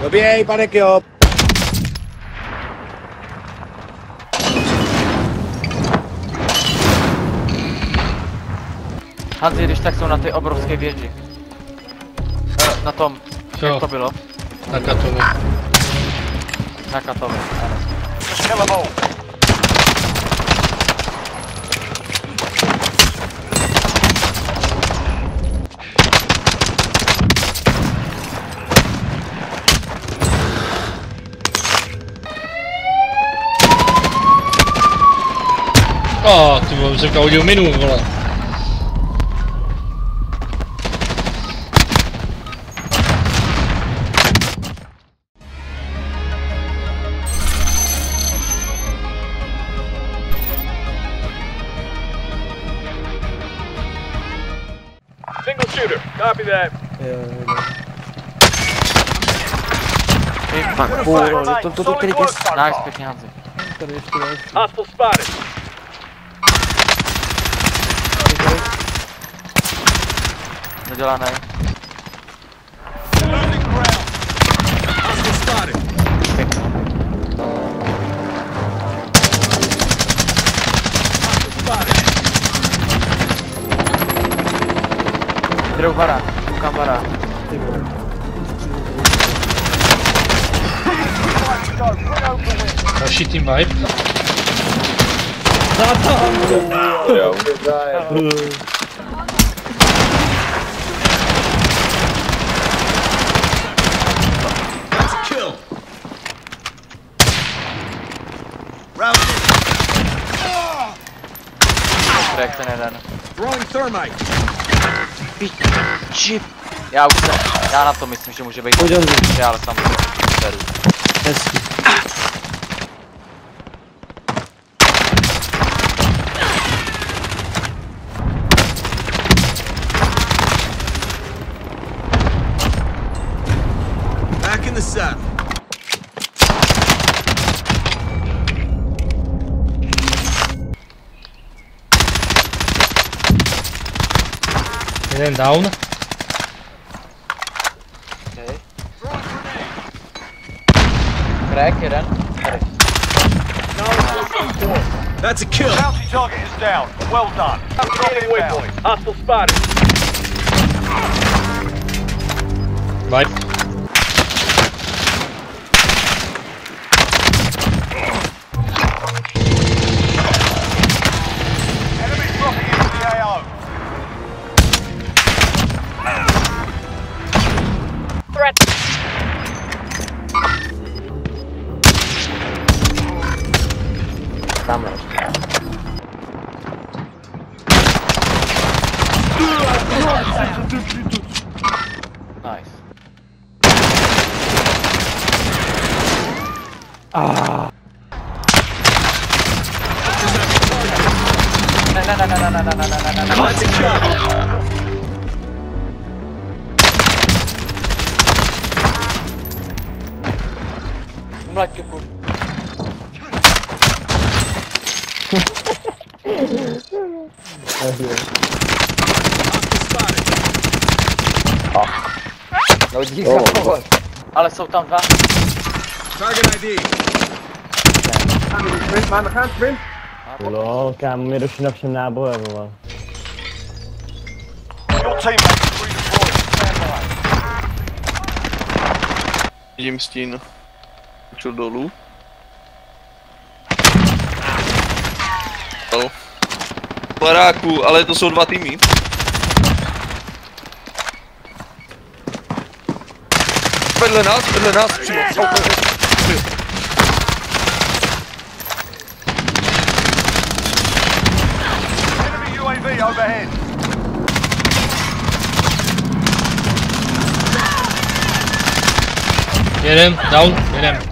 Doběj, pane Kyo. Hanzi, když tak jsou na ty obrovské věži. Eh, Na tom, Co? jak to bylo? Na katovu. Na Katově. ano. A, ty jsem hodil minu, vole. Single shooter. Copy that. Kurva, to, to, to, kes... Nice, ground. Pěkně. Jdou No dělá ne. Né? Tirou o vará, o camará. Další tým vibe. Zadám! Dobrá, jo. Crack ten jeden. Throwing thermite. Piči. Já už se, já na to myslím, že může být že ale samozřejmě beru. Back Jeden down. Okay. Crack jeden. Tady. That's a kill. Bounty target is down. Well done. Dropping waypoint. Hostile spotted. Vibe. tá, moleque? Nice. Ah. Não, não, não, não, não, não, não, não, não, não, não. Moleque, que burro. hier. Ach. No Ale są tam dwa. Target ID. Mamy sprint, mamy hand sprint. Lol, na. Your. Stand by. Jim Steen. Чудолу. Oh. Baráku, ale to jsou dva týmy. Vedle nás, vedle nás, přímo. Overhead. Jeden, down, jeden.